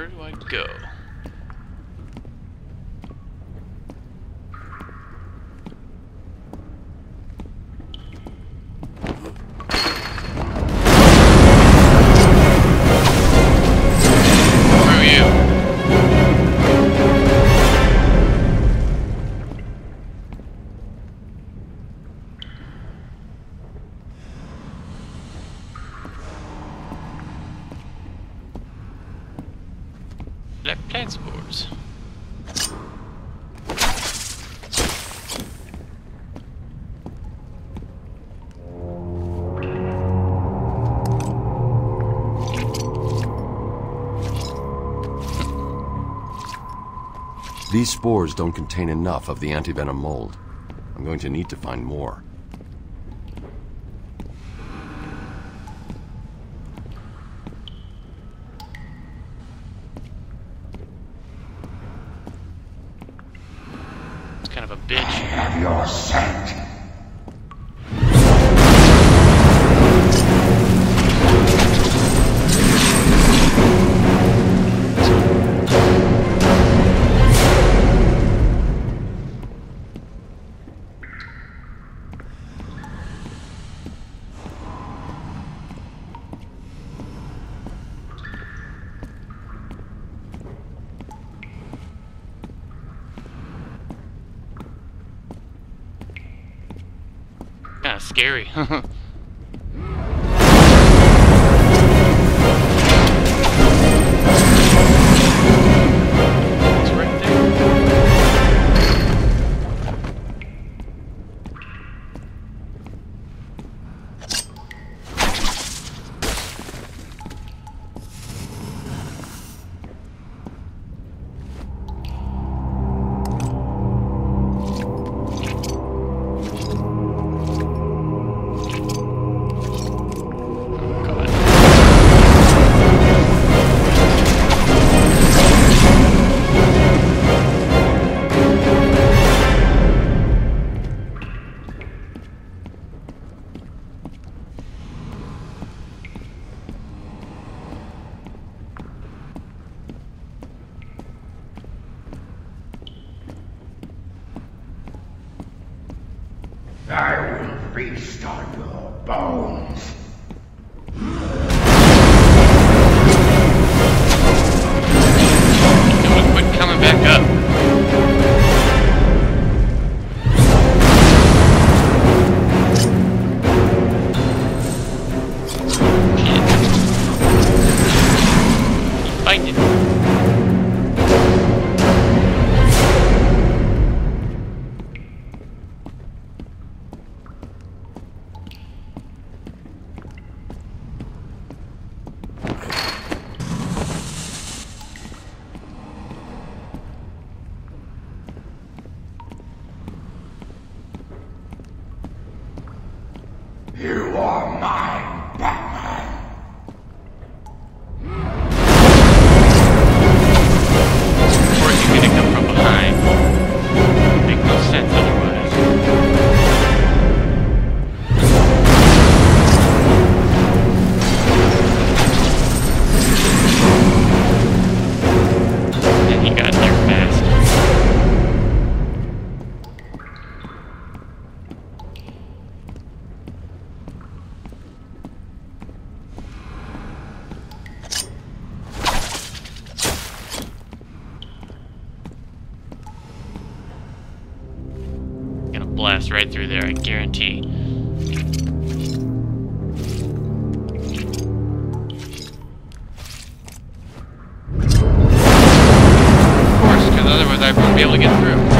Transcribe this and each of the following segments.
Where do I go? These spores don't contain enough of the antivenom mold. I'm going to need to find more. It's kind of a bitch. Have your scent. Kind of scary. I will feast on your bones. Quit coming back up. Blast right through there, I guarantee. Of course, because otherwise I wouldn't be able to get through.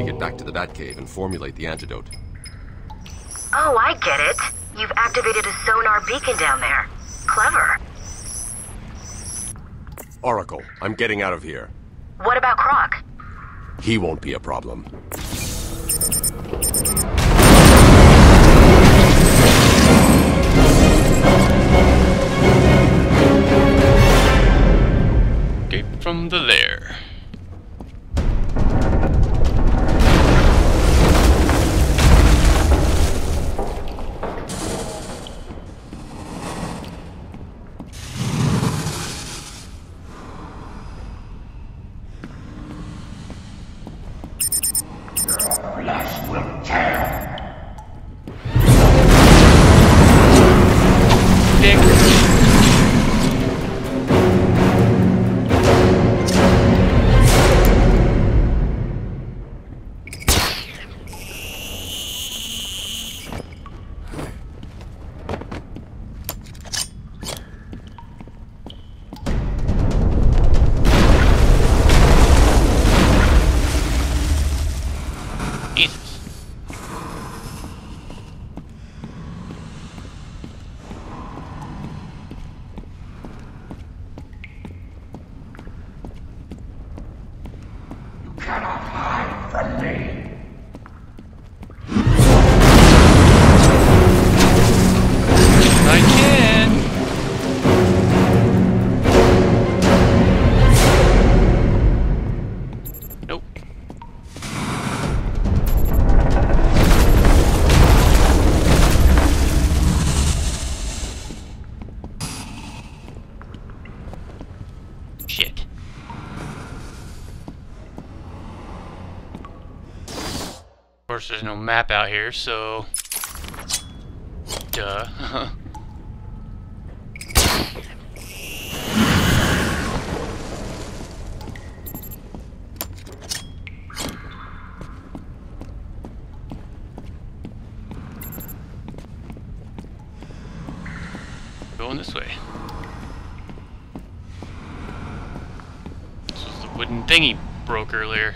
to get back to the Batcave and formulate the antidote. Oh, I get it. You've activated a sonar beacon down there. Clever. Oracle, I'm getting out of here. What about Croc? He won't be a problem. Escape from the lair. Cannot hide from me. Map out here, so. Duh. Going this way. This was the wooden thing he broke earlier.